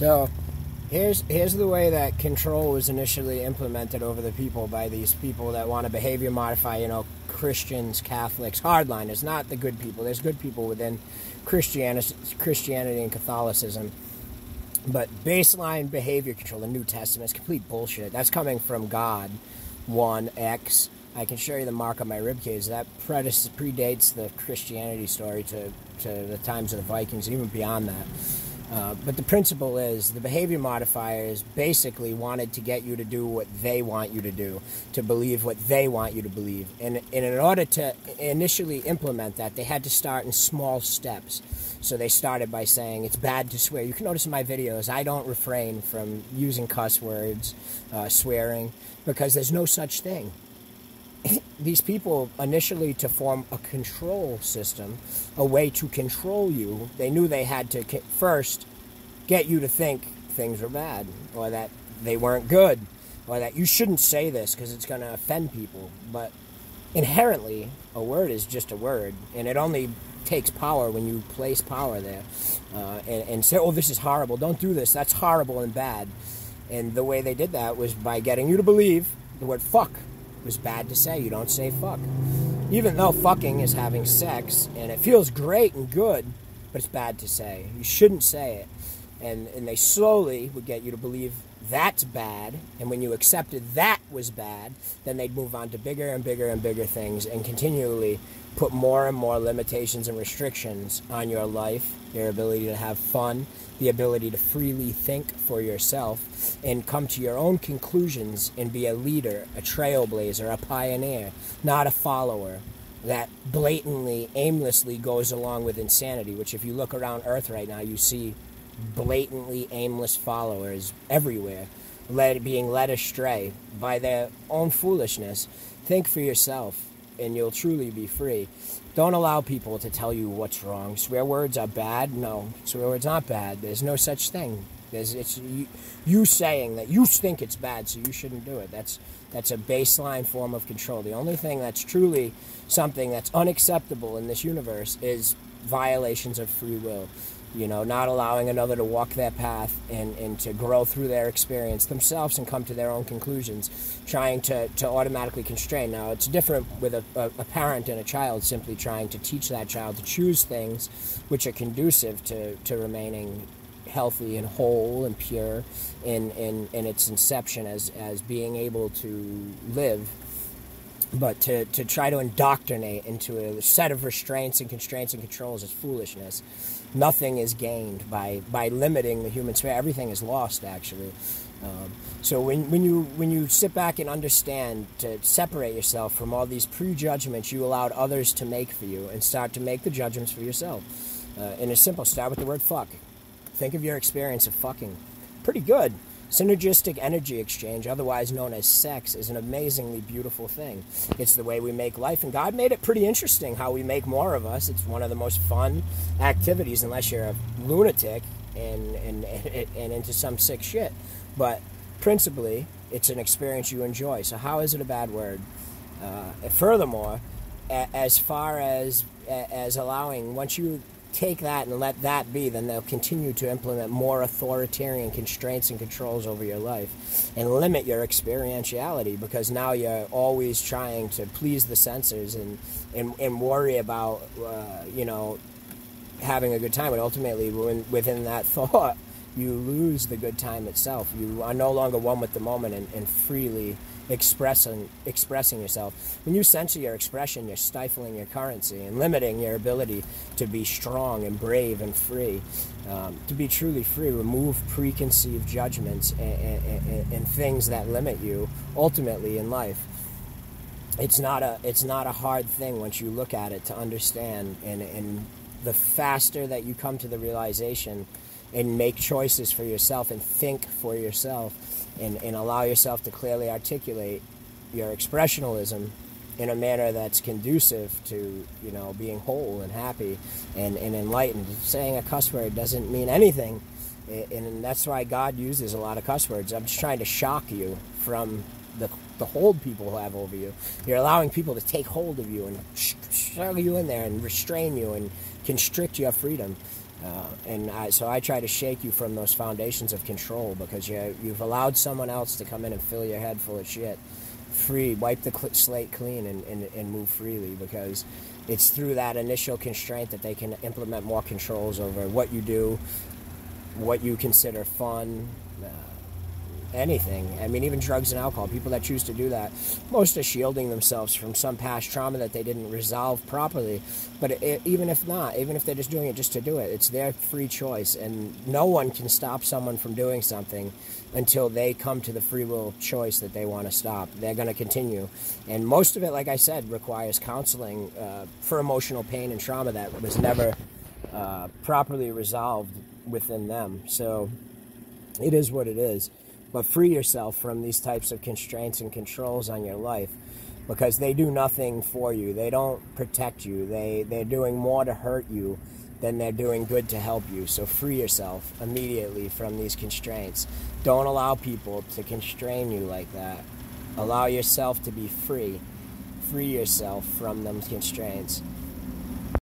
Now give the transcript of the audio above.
So, here's here's the way that control was initially implemented over the people by these people that want to behavior modify. You know, Christians, Catholics, hardliners, not the good people. There's good people within Christianity, Christianity and Catholicism. But baseline behavior control, the New Testament, is complete bullshit. That's coming from God. One X. I can show you the mark on my ribcage. That predates the Christianity story to, to the times of the Vikings, even beyond that. Uh, but the principle is the behavior modifiers basically wanted to get you to do what they want you to do, to believe what they want you to believe. And, and in order to initially implement that, they had to start in small steps. So they started by saying it's bad to swear. You can notice in my videos, I don't refrain from using cuss words, uh, swearing, because there's no such thing. These people initially to form a control system, a way to control you, they knew they had to first get you to think things were bad or that they weren't good or that you shouldn't say this because it's going to offend people. But inherently, a word is just a word, and it only takes power when you place power there uh, and, and say, oh, this is horrible. Don't do this. That's horrible and bad. And the way they did that was by getting you to believe the word fuck was bad to say. You don't say fuck. Even though fucking is having sex and it feels great and good, but it's bad to say. You shouldn't say it. And, and they slowly would get you to believe that's bad. And when you accepted that was bad, then they'd move on to bigger and bigger and bigger things and continually put more and more limitations and restrictions on your life, your ability to have fun, the ability to freely think for yourself and come to your own conclusions and be a leader, a trailblazer, a pioneer, not a follower that blatantly, aimlessly goes along with insanity, which, if you look around Earth right now, you see blatantly aimless followers everywhere, led, being led astray by their own foolishness. Think for yourself, and you'll truly be free. Don't allow people to tell you what's wrong. Swear words are bad. No, swear words aren't bad. There's no such thing. There's it's you, you saying that you think it's bad, so you shouldn't do it. That's that's a baseline form of control. The only thing that's truly something that's unacceptable in this universe is violations of free will you know, not allowing another to walk that path and, and to grow through their experience themselves and come to their own conclusions, trying to, to automatically constrain. Now, it's different with a, a, a parent and a child simply trying to teach that child to choose things which are conducive to, to remaining healthy and whole and pure in, in, in its inception as, as being able to live but to, to try to indoctrinate into a set of restraints and constraints and controls is foolishness nothing is gained by by limiting the human spirit. Everything is lost, actually. Um, so when, when you when you sit back and understand to separate yourself from all these prejudgments you allowed others to make for you, and start to make the judgments for yourself. Uh, in a simple, start with the word fuck. Think of your experience of fucking. Pretty good. Synergistic energy exchange, otherwise known as sex, is an amazingly beautiful thing. It's the way we make life, and God made it pretty interesting how we make more of us. It's one of the most fun activities, unless you're a lunatic and, and, and into some sick shit. But principally, it's an experience you enjoy. So, how is it a bad word? Uh, furthermore, as far as as allowing once you take that and let that be, then they'll continue to implement more authoritarian constraints and controls over your life and limit your experientiality because now you're always trying to please the senses and, and, and worry about, uh, you know, having a good time. But ultimately, within that thought, you lose the good time itself. You are no longer one with the moment and, and freely expressing expressing yourself. When you censor your expression, you're stifling your currency and limiting your ability to be strong and brave and free. Um, to be truly free, remove preconceived judgments and, and, and, things that limit you ultimately in life. It's not a it's not a hard thing once you look at it to understand, and, and the faster that you come to the realization and make choices for yourself and think for yourself and, and allow yourself to clearly articulate your expressionalism in a manner that's conducive to you know being whole and happy and, and enlightened. Saying a cuss word doesn't mean anything, and that's why God uses a lot of cuss words. I'm just trying to shock you from the, the hold people have over you. You're allowing people to take hold of you and shove you in there and restrain you and constrict your freedom. Uh, and I, so I try to shake you from those foundations of control because you, you've allowed someone else to come in and fill your head full of shit. Free, wipe the cl- slate clean and, and, and move freely because it's through that initial constraint that they can implement more controls over what you do, what you consider fun, uh, anything. I mean, even drugs and alcohol. People that choose to do that, most are shielding themselves from some past trauma that they didn't resolve properly. But it, even if not, even if they're just doing it just to do it, it's their free choice, and no one can stop someone from doing something until they come to the free will choice that they want to stop. They're going to continue, and most of it, like I said, requires counseling uh, for emotional pain and trauma that was never uh, properly resolved within them. So it is what it is but free yourself from these types of constraints and controls on your life because they do nothing for you. They don't protect you. They they're doing more to hurt you than they're doing good to help you. So free yourself immediately from these constraints. Don't allow people to constrain you like that. Allow yourself to be free. Free yourself from those constraints.